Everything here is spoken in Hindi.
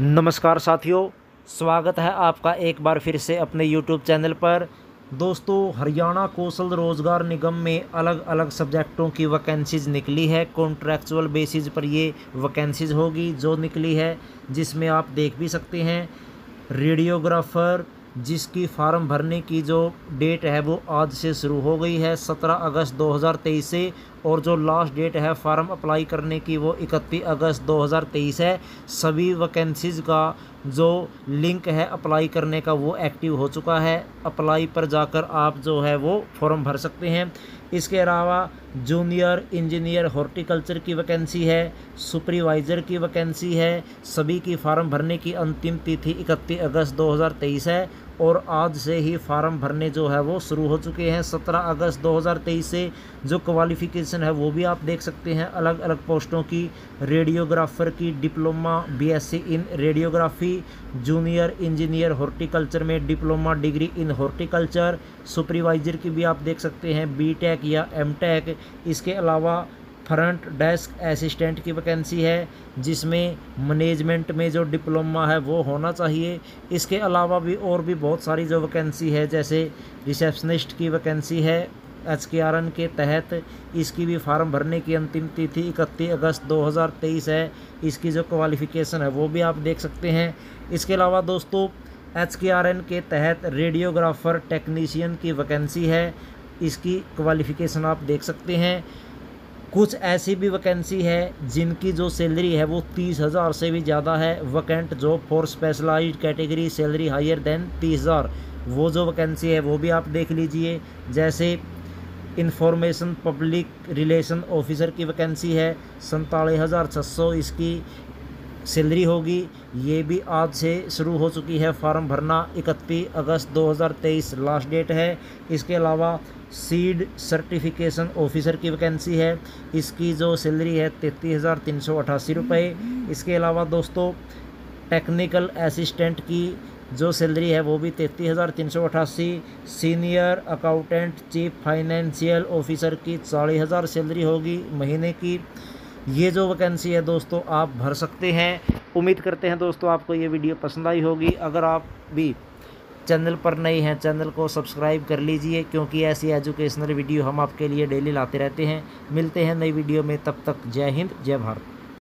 नमस्कार साथियों, स्वागत है आपका एक बार फिर से अपने YouTube चैनल पर। दोस्तों, हरियाणा कौशल रोज़गार निगम में अलग अलग सब्जेक्टों की वैकेंसीज निकली है। कॉन्ट्रैक्चुअल बेसिस पर ये वैकेंसीज होगी, जो निकली है, जिसमें आप देख भी सकते हैं। रेडियोग्राफर, जिसकी फार्म भरने की जो डेट है, वो आज से शुरू हो गई है 17 अगस्त 2023 से। और जो लास्ट डेट है फार्म अप्लाई करने की वो इकतीस अगस्त 2023 है। सभी वैकेंसीज़ का जो लिंक है अप्लाई करने का वो एक्टिव हो चुका है। अप्लाई पर जाकर आप जो है वो फॉर्म भर सकते हैं। इसके अलावा जूनियर इंजीनियर हॉर्टिकल्चर की वैकेंसी है सुपरवाइज़र की वैकेंसी है। सभी की फार्म भरने की अंतिम तिथि इकतीस अगस्त 2023 है। और आज से ही फार्म भरने जो है वो शुरू हो चुके हैं। 17 अगस्त 2023 से जो क्वालिफ़िकेशन है वो भी आप देख सकते हैं। अलग अलग पोस्टों की रेडियोग्राफर की diploma BSc in radiography junior engineer horticulture में diploma degree in horticulture supervisor की भी आप देख सकते हैं। बीटेक या एमटेक इसके अलावा फ्रंट डेस्क असिस्टेंट की वैकेंसी है, जिसमें मैनेजमेंट में जो डिप्लोमा है वो होना चाहिए। इसके अलावा भी और भी बहुत सारी जो वैकेंसी है, जैसे रिसेप्शनिस्ट की वैकेंसी है एच के आर एन के तहत। इसकी भी फार्म भरने की अंतिम तिथि इकतीस अगस्त 2023 है। इसकी जो क्वालिफ़िकेशन है वो भी आप देख सकते हैं। इसके अलावा दोस्तों एच के आर एन के तहत रेडियोग्राफर टेक्नीशियन की वैकेंसी है। इसकी क्वालिफ़िकेशन आप देख सकते हैं। कुछ ऐसी भी वैकेंसी है जिनकी जो सैलरी है वो तीस हज़ार से भी ज़्यादा है। Vacant job for specialise category salary higher than तीस हज़ार। वो जो वैकेंसी है वो भी आप देख लीजिए। जैसे इंफॉर्मेशन पब्लिक रिलेशन ऑफिसर की वैकेंसी है सन्तालीस हज़ार छः सौ इसकी। सैलरी होगी। ये भी आज से शुरू हो चुकी है फॉर्म भरना। इकतीस अगस्त 2023 लास्ट डेट है। इसके अलावा सीड सर्टिफिकेशन ऑफिसर की वैकेंसी है। इसकी जो सैलरी है तैतीस हज़ार तीन सौ अठासी रुपये इसके अलावा दोस्तों, टेक्निकल असिस्टेंट की जो सैलरी है वो भी तैतीस हज़ार तीन सौ senior accountant, chief financial officer की चालीस हज़ार सैलरी होगी महीने की। ये जो वैकेंसी है दोस्तों, आप भर सकते हैं। उम्मीद करते हैं दोस्तों, आपको ये वीडियो पसंद आई होगी। अगर आप भी चैनल पर नए हैं, चैनल को सब्सक्राइब कर लीजिए, क्योंकि ऐसी एजुकेशनल वीडियो हम आपके लिए डेली लाते रहते हैं। मिलते हैं नई वीडियो में, तब तक जय हिंद, जय भारत।